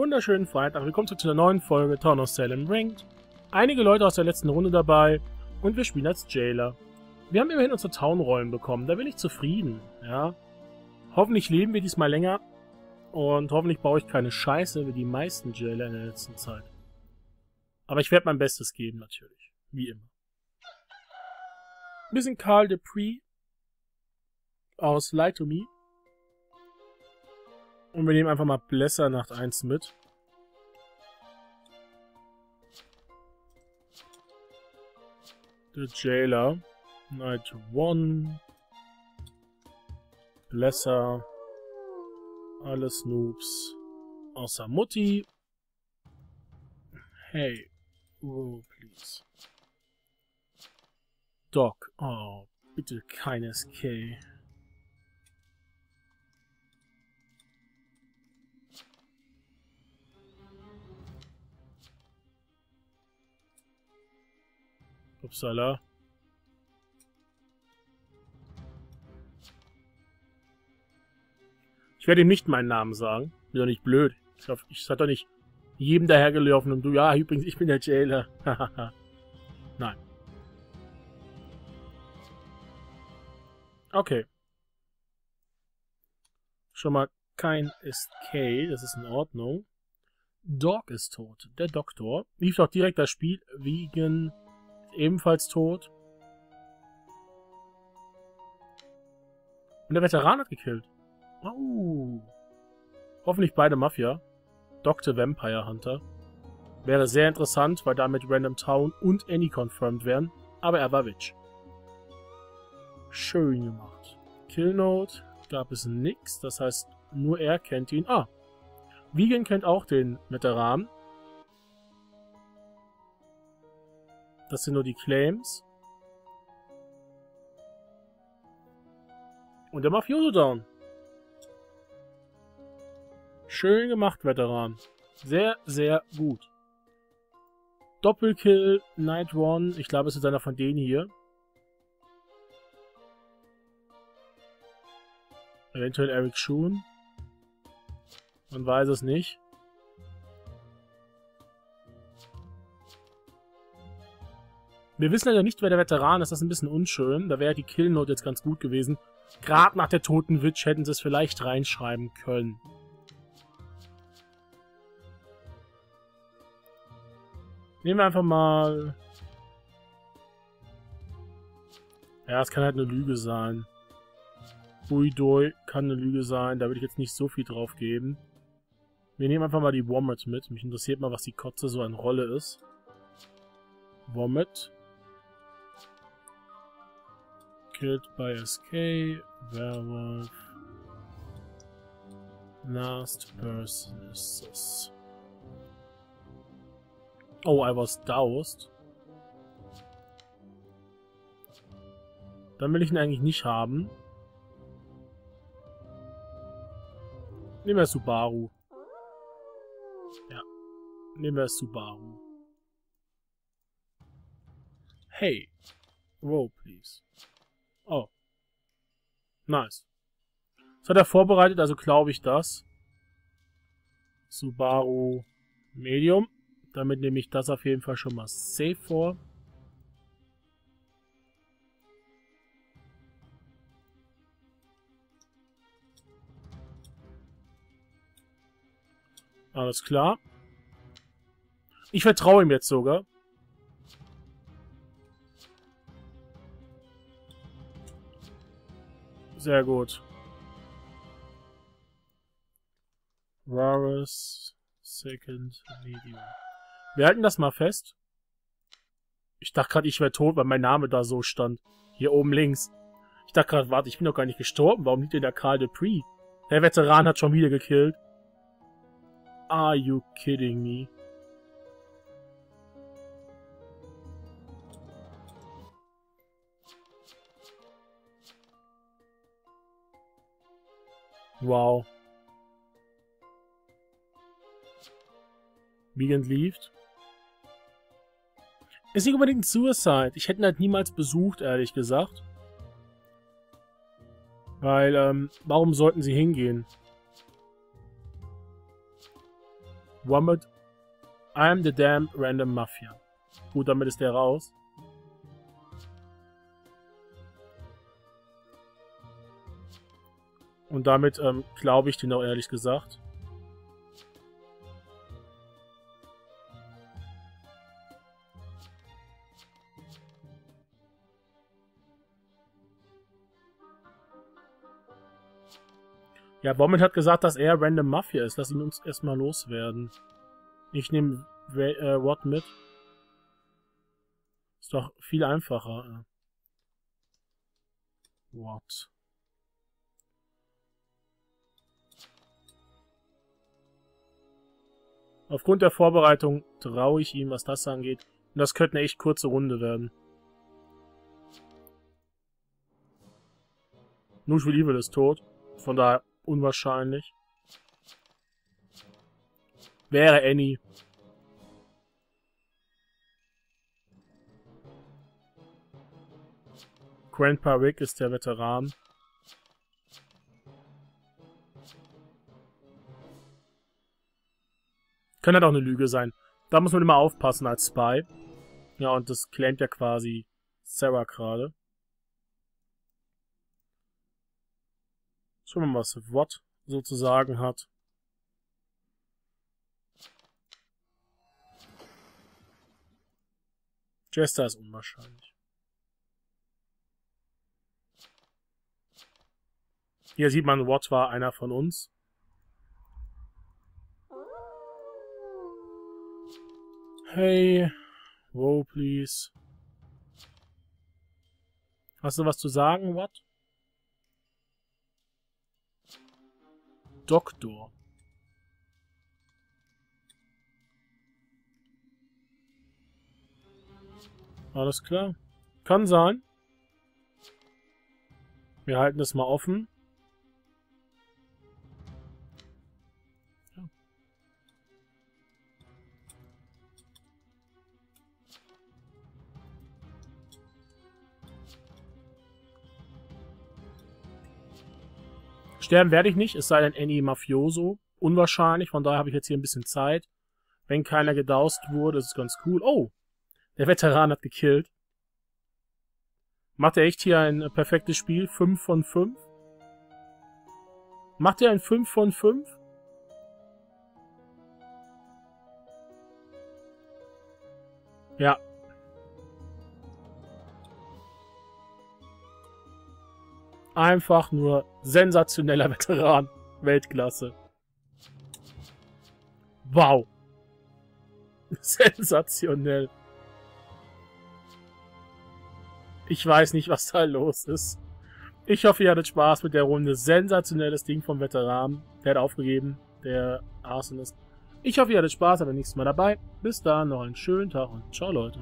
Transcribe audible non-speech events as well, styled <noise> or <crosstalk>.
wunderschönen Freitag. Willkommen zu einer neuen Folge Town of Salem Ranked. Einige Leute aus der letzten Runde dabei und wir spielen als Jailer. Wir haben immerhin unsere Town-Rollen bekommen, da bin ich zufrieden, ja. Hoffentlich leben wir diesmal länger und hoffentlich baue ich keine Scheiße wie die meisten Jailer in der letzten Zeit. Aber ich werde mein Bestes geben, natürlich. Wie immer. Wir sind Carl Dupree aus Lie to Me. Und wir nehmen einfach mal Blesser Nacht 1 mit. The Jailer. Night 1. Blesser. Alles Noobs. Außer Mutti. Hey. Oh, please. Doc. Oh, bitte kein SK. Upsala. Ich werde ihm nicht meinen Namen sagen. Bin doch nicht blöd. Ich, glaub, ich sag doch nicht jedem dahergelaufen und du, ja, übrigens, ich bin der Jailer. <laughs> Nein. Okay. Schon mal kein SK, das ist in Ordnung. Dog ist tot. Der Doktor lief doch direkt das Spiel wegen ebenfalls tot. Und der Veteran hat gekillt. Oh. Hoffentlich beide Mafia. Dr. Vampire Hunter. Wäre sehr interessant, weil damit Random Town und Annie confirmed wären. Aber er war Witch. Schön gemacht. Killnote gab es nix. Das heißt, nur er kennt ihn. Ah. Vegan kennt auch den Veteran. Das sind nur die Claims. Und der Mafioso down. Schön gemacht, Veteran. Sehr, sehr gut. Doppelkill, Night One. Ich glaube, es ist einer von denen hier. Eventuell Eric Schoon. Man weiß es nicht. Wir wissen leider nicht, wer der Veteran ist. Das ist ein bisschen unschön. Da wäre die Killnote jetzt ganz gut gewesen. Gerade nach der toten Witch hätten sie es vielleicht reinschreiben können. Nehmen wir einfach mal... Ja, es kann halt eine Lüge sein. Buidoi kann eine Lüge sein. Da würde ich jetzt nicht so viel drauf geben. Wir nehmen einfach mal die Womit mit. Mich interessiert mal, was die Kotze so an Rolle ist. Womit. Killed by SK, Werewolf. Last person is. Oh, I was doused. Dann will ich ihn eigentlich nicht haben. Nehmen wir Subaru. Ja. Nehmen wir Subaru. Hey. Whoa, please. Oh. Nice. Das hat er vorbereitet, also glaube ich das. Subaru Medium. Damit nehme ich das auf jeden Fall schon mal safe vor. Alles klar. Ich vertraue ihm jetzt sogar. Sehr gut. Rares Second Medium. Wir halten das mal fest. Ich dachte gerade, ich wäre tot, weil mein Name da so stand. Hier oben links. Ich dachte gerade, warte, ich bin doch gar nicht gestorben. Warum liegt denn der Karl Dupree? Der Veteran hat schon wieder gekillt. Are you kidding me? Wow. Vegan leaved. Ist nicht unbedingt ein Suicide. Ich hätte ihn halt niemals besucht, ehrlich gesagt. Weil, ähm, warum sollten sie hingehen? Womit. I'm the damn random Mafia. Gut, damit ist der raus. Und damit ähm, glaube ich den auch ehrlich gesagt. Ja, Bommel hat gesagt, dass er Random Mafia ist. Lass ihn uns erstmal loswerden. Ich nehme äh, Watt mit. Ist doch viel einfacher. What? Aufgrund der Vorbereitung traue ich ihm, was das angeht. Und das könnte eine echt kurze Runde werden. Nushville Evil ist tot. Von daher unwahrscheinlich. Wäre Annie. Grandpa Rick ist der Veteran. Könnte halt auch eine Lüge sein. Da muss man immer aufpassen als Spy. Ja, und das claimt ja quasi Sarah gerade. Schauen wir mal, was Watt sozusagen hat. Jester ist unwahrscheinlich. Hier sieht man, Watt war einer von uns. Hey, whoa, please. Hast du was zu sagen, Watt? Doktor. Alles klar. Kann sein. Wir halten es mal offen. Sterben werde ich nicht, es sei denn Annie Mafioso. Unwahrscheinlich, von daher habe ich jetzt hier ein bisschen Zeit. Wenn keiner gedaust wurde, ist es ganz cool. Oh, der Veteran hat gekillt. Macht er echt hier ein perfektes Spiel? 5 von 5? Macht er ein 5 von 5? Ja, Einfach nur sensationeller Veteran. Weltklasse. Wow. <laughs> Sensationell. Ich weiß nicht, was da los ist. Ich hoffe, ihr hattet Spaß mit der Runde. Sensationelles Ding vom Veteran. Der hat aufgegeben. Der Arsenal ist. Ich hoffe, ihr hattet Spaß, aber nächstes Mal dabei. Bis dann, noch einen schönen Tag und ciao, Leute.